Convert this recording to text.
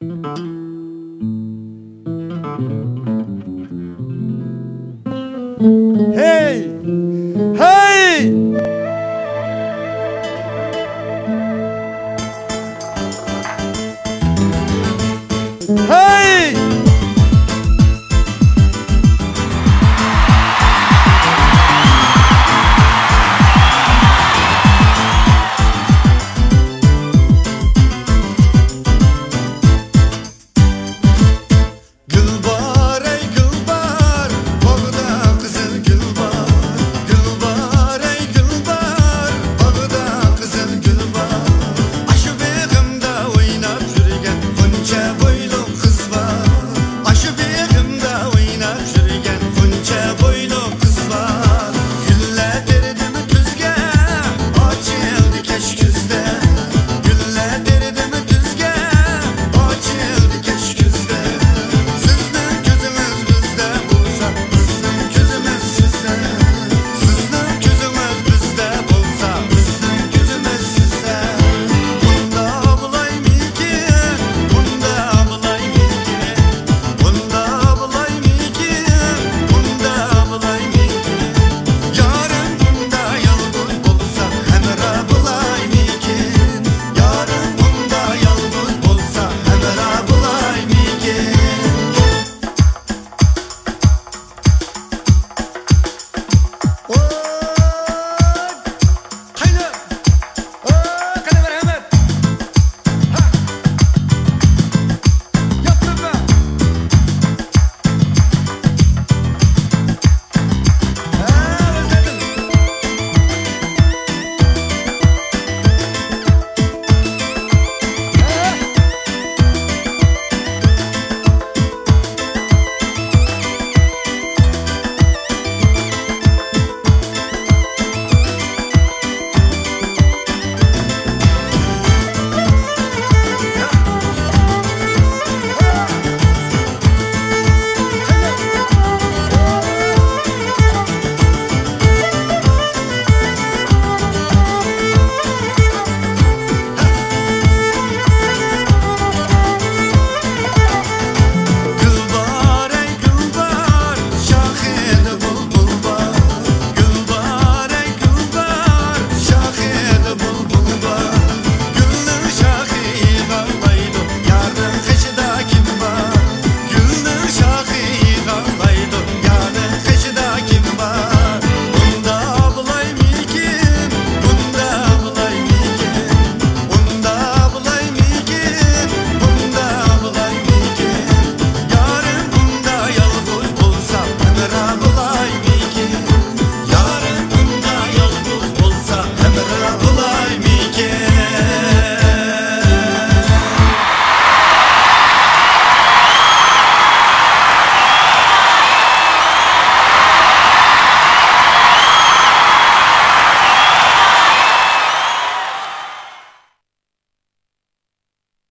Hey!